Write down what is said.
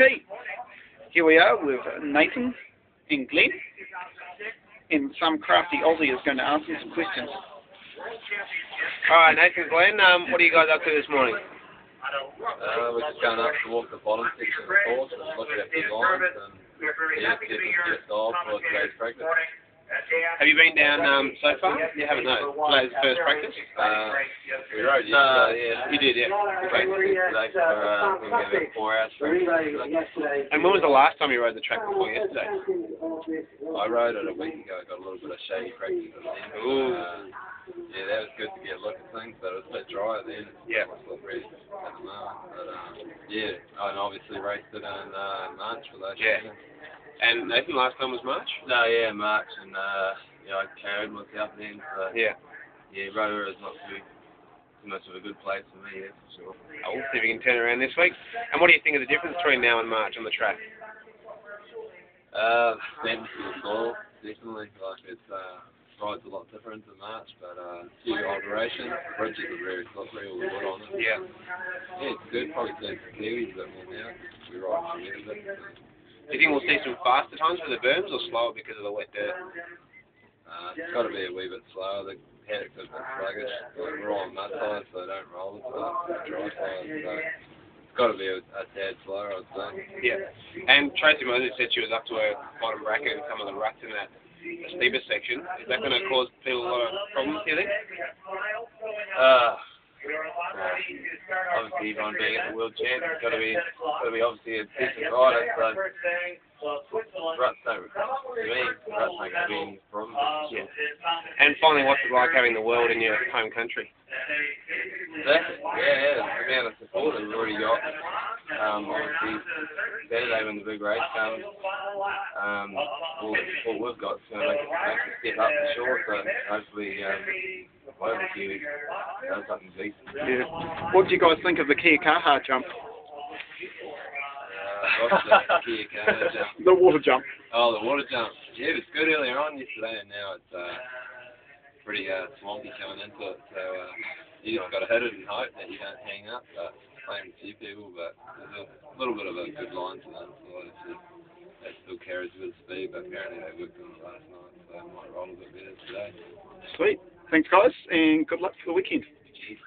Okay, here we are with Nathan and Glenn, and some crafty Aussie is going to answer some questions. Alright, Nathan Glenn, um, what are you guys up to this morning? Uh, we're just going up to walk the bottom section of the course and look at the lines and yeah, see if we can get off for today's practice. Have you been down um, so far? You haven't, no. Today's first practice? Uh, rode Uh, yeah. he did, yeah. Yesterday for, uh, we gave it four hours yesterday. And when was the last time you rode the track before yesterday? I rode it a week ago, got a little bit of shady practice at the end. Ooh. Uh, yeah, that was good to get a look at things, but it was a bit dry then. Yeah. Was slippery at the moment. But, um, yeah, and obviously raced it in uh, March for those Yeah. years. And Nathan, last time was March? No, yeah, March, and uh, yeah, I carried myself then. So Yeah. yeah, Rotorua's not too much of a good place for me, that's for sure. Oh, we'll see if we can turn around this week. And what do you think of the difference between now and March on the track? Uh, stems to the definitely. Like it's uh, rides a lot different than March, but uh, a few alterations. The bridges are very slippery, all the wood on it. Yeah. Yeah, it's good. Probably some Kiwis a bit more now. We ride a bit. Do you think we'll see some faster times for the berms or slower because of the wet dirt? Uh, it's got to be a wee bit slower. The paddocks a bit sluggish. Like, we're on mud tyres, so they don't roll as fast as dry tyres. So it's got to be a, a tad slower, I'd say. Yeah. And Tracy Moseley said she was up to her bottom bracket and some of the ruts in that steeper section. Is that going to cause people a lot of problems, do you think? Uh, obviously, everyone being at the world champ, it's got to be, got to be obviously a decent rider. So ruts don't, to me, ruts ain't going to be any problem. Yeah. And finally, what's it like having the world in your home country? Yeah, yeah, the amount of support that we've already got. Um, obviously, Saturday when the big race comes, um, all, all we've got is going to make, make a step up for sure. So hopefully, um, one of the Kiwis does something decent. Yeah. What do you guys think of the Kia Kaha jump? Uh, what's the Kia jump? The water jump. Oh, the water jump. Yeah, it was good earlier on yesterday, and now it's uh, pretty uh, swampy coming into it. So uh, you just got to hit it and hope that you don't hang up. But playing a few people, but there's a little bit of a good line to them. So obviously that still carries a bit of speed, but apparently they worked on it last night, so it might roll a bit better today. Sweet. Thanks, guys, and good luck for the weekend. Jeez.